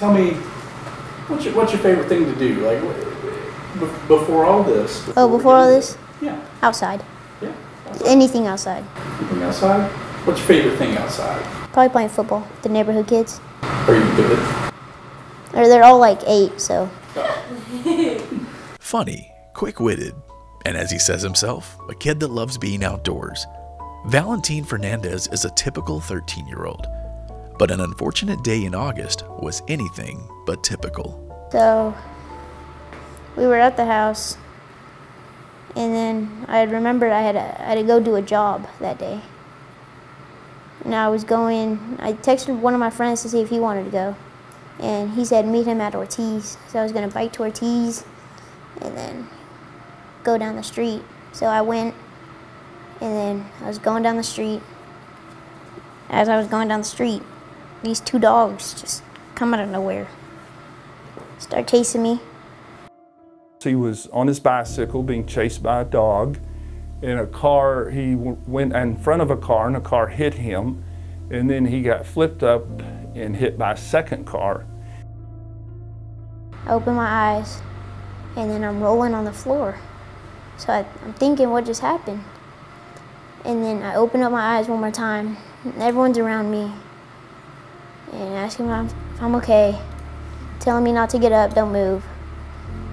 tell me, what's your, what's your favorite thing to do? Like, before all this? Oh, before all this, Yeah, outside. yeah. Anything outside. Anything outside? What's your favorite thing outside? Probably playing football. with The neighborhood kids, Are you good? or they're all like eight, so Funny, quick witted, and as he says himself, a kid that loves being outdoors. Valentin Fernandez is a typical 13 year old, but an unfortunate day in August was anything but typical. So we were at the house, and then I remembered I had to, had to go do a job that day. And I was going. I texted one of my friends to see if he wanted to go, and he said meet him at Ortiz. So I was gonna bike to Ortiz, and then go down the street. So I went, and then I was going down the street. As I was going down the street, these two dogs just come out of nowhere start chasing me. He was on his bicycle being chased by a dog. In a car, he w- went in front of a car and a car hit him. And then he got flipped up and hit by a second car. I open my eyes, and then I'm rolling on the floor. So I, I'm thinking, what just happened? And then I open up my eyes one more time, and everyone's around me, and asking me if I'm okay, telling me not to get up, don't move.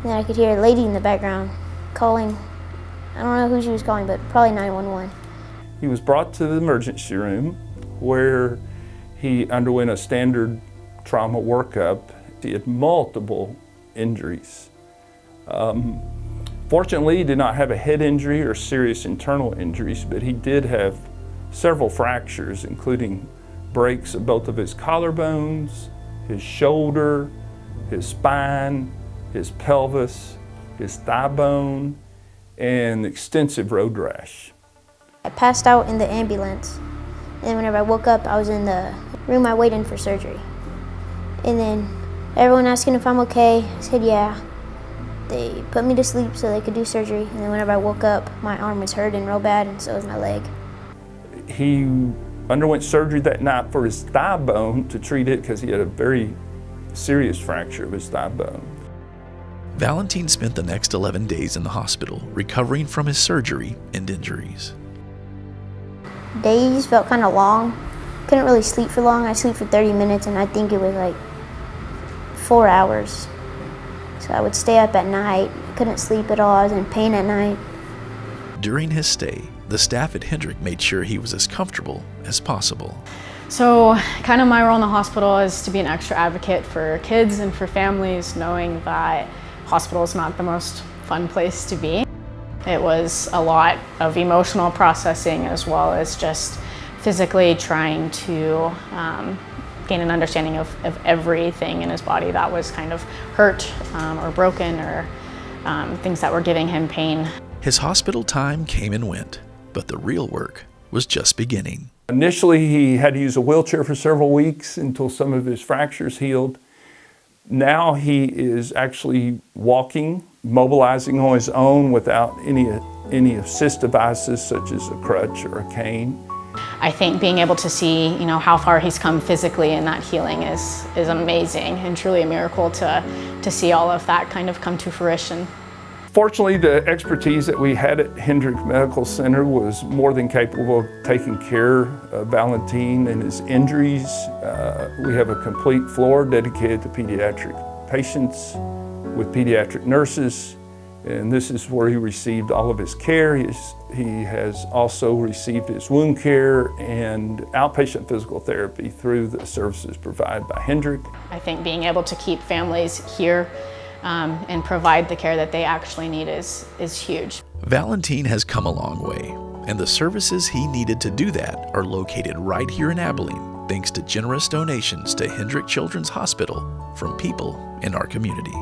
And then I could hear a lady in the background calling. I don't know who she was calling, but probably 911. He was brought to the emergency room where he underwent a standard trauma workup. He had multiple injuries. Um, fortunately, he did not have a head injury or serious internal injuries, but he did have several fractures, including breaks both of his collarbones, his shoulder, his spine, his pelvis, his thigh bone, and extensive road rash. I passed out in the ambulance. And whenever I woke up, I was in the room I waited in for surgery. And then everyone asking if I'm okay. I said, yeah. They put me to sleep so they could do surgery. And then whenever I woke up, my arm was hurting real bad, and so was my leg. He underwent surgery that night for his thigh bone to treat it because he had a very serious fracture of his thigh bone. Valentin spent the next 11 days in the hospital recovering from his surgery and injuries. Days felt kind of long. Couldn't really sleep for long. I sleep for 30 minutes, and I think it was like four hours. So I would stay up at night. Couldn't sleep at all. I was in pain at night. During his stay, the staff at Hendrick made sure he was as comfortable as possible. So, kind of my role in the hospital is to be an extra advocate for kids and for families, knowing that hospital is not the most fun place to be. It was a lot of emotional processing as well as just physically trying to um, gain an understanding of, of everything in his body that was kind of hurt um, or broken or um, things that were giving him pain. His hospital time came and went, but the real work was just beginning. Initially, he had to use a wheelchair for several weeks until some of his fractures healed. Now he is actually walking, mobilizing on his own without any, any assist devices such as a crutch or a cane. I think being able to see, you know, how far he's come physically in that healing is, is amazing and truly a miracle to, to see all of that kind of come to fruition. Fortunately, the expertise that we had at Hendrick Medical Center was more than capable of taking care of Valentin and his injuries. Uh, we have a complete floor dedicated to pediatric patients with pediatric nurses, and this is where he received all of his care. He has also received his wound care and outpatient physical therapy through the services provided by Hendrick. I think being able to keep families here um, and provide the care that they actually need is, is huge. Valentin has come a long way, and the services he needed to do that are located right here in Abilene thanks to generous donations to Hendrick Children's Hospital from people in our community.